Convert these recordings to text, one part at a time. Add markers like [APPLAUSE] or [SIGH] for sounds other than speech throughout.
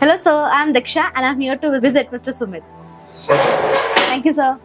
Hello, sir. I'm Diksha and I'm here to visit Mr. Sumesh. Thank you, sir.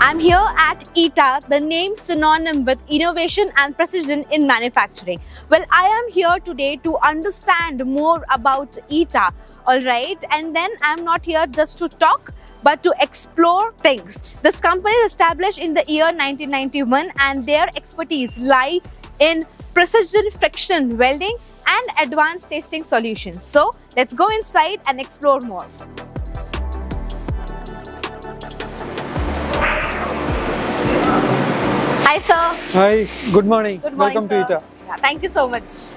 I'm here at ETA, the name synonym with innovation and precision in manufacturing. Well, I am here today to understand more about ETA, alright? And then I'm not here just to talk, but to explore things. This company is established in the year 1991 and their expertise lie in precision friction welding and advanced testing solutions. So let's go inside and explore more. Hi sir. Hi, good morning. Good morning, Welcome sir. to ETA. Yeah, thank you so much.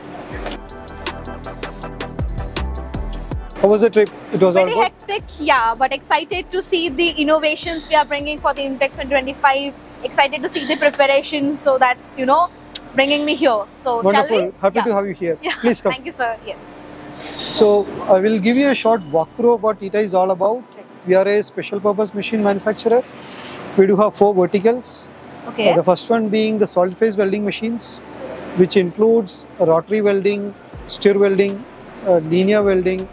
How was the trip? It was Pretty hectic, yeah, but excited to see the innovations we are bringing for the Imtex 2025. Excited to see the preparation, so that's you know bringing me here. So Wonderful. shall we? Happy yeah. to have you here. Yeah. Please come. Thank you, sir. Yes. So, I will give you a short walkthrough of what ETA is all about. We are a special purpose machine manufacturer. We do have four verticals. Okay. The first one being the solid phase welding machines, which includes rotary welding, stir welding, uh, linear welding,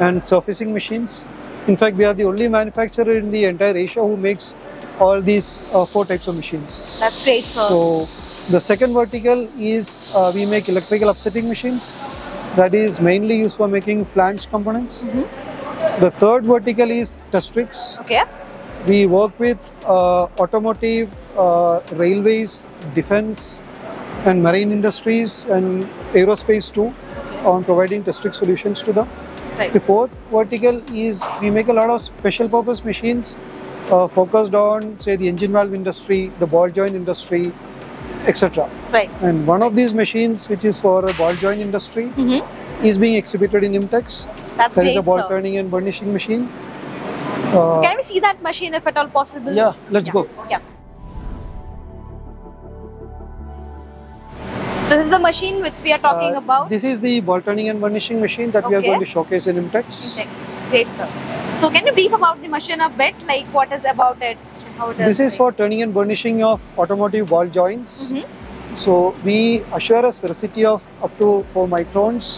and surfacing machines. In fact, we are the only manufacturer in the entire Asia who makes all these uh, four types of machines. That's great, sir. So the second vertical is uh, we make electrical upsetting machines that is mainly used for making flange components. Mhm. The third vertical is test rigs. okay. We work with uh, automotive, uh, railways, defense and marine industries and aerospace too on providing test rig solutions to them. Right. The fourth vertical is we make a lot of special purpose machines uh, focused on say the engine valve industry, the ball joint industry, etc. Right. And one of these machines, which is for the ball joint industry, Mm-hmm. is being exhibited in Imtex. That's That is great, a ball sir. turning and burnishing machine. So Uh, can we see that machine if at all possible? yeah, let's Yeah. go. Yeah. So this is the machine which we are talking Uh, about. This is the ball turning and burnishing machine that we are going to showcase in Imtex. Intex. Great, sir. So can you brief about the machine a bit? Like what is about it? How it This is like- for turning and burnishing of automotive ball joints. Mhm. So we assure a sphericity of up to 4 microns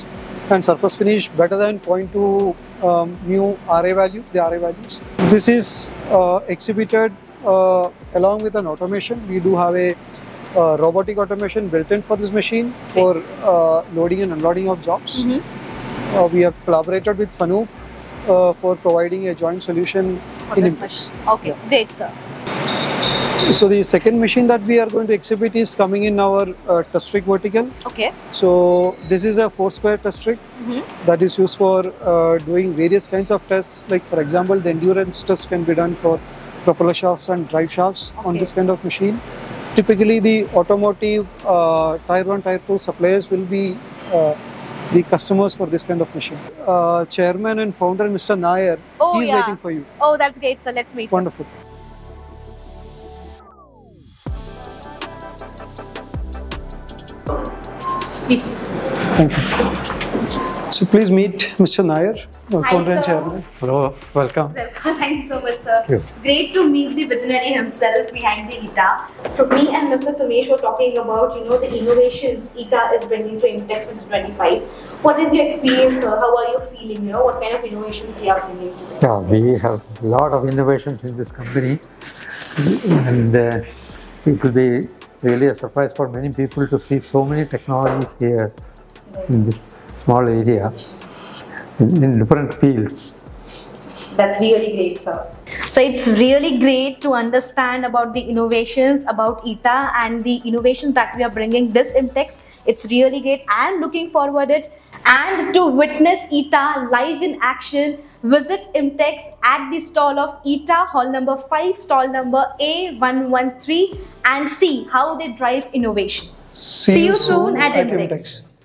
and surface finish better than 0.2 um, mu RA value, the RA values. This is uh, exhibited uh, along with an automation. We do have a uh, robotic automation built in for this machine for uh, loading and unloading of jobs. Mhm. Uh, we have collaborated with Fanuc uh, for providing a joint solution for this machine. Okay, great, sir. So the second machine that we are going to exhibit is coming in our uh, test rig vertical. Okay. So this is a four square test rig Mhm. that is used for uh, doing various kinds of tests. Like for example, the endurance test can be done for propeller shafts and drive shafts on this kind of machine. Typically, the automotive uh, tier one, tier two suppliers will be uh, the customers for this kind of machine. Uh, chairman and founder, Mr. Nair, Oh, he is yeah. waiting for you. Oh, that's great, So Let's meet. him. Wonderful. Please. Thank you. So please meet Mr. Nair, Hi, sir. Hello, welcome. Welcome. [LAUGHS] Thank you so much, sir. you. It's great to meet the visionary himself behind the ETA. So me and Mr. Sumesh were talking about, you know, the innovations ETA is bringing to Imtex 2025. What is your experience, sir? How are you feeling? You know, what kind of innovations we are bringing? Yeah, we have a lot of innovations in this company, and uh, it will be really a surprise for many people to see so many technologies here in this small area in, in different fields. That's really great, sir. So it's really great to understand about the innovations about ETA and the innovations that we are bringing this Imtex. It's really great. I'm looking forward it and to witness ETA live in action. Visit Imtex at the stall of ETA hall number 5 stall number A113 and see how they drive innovation. See you soon at Imtex.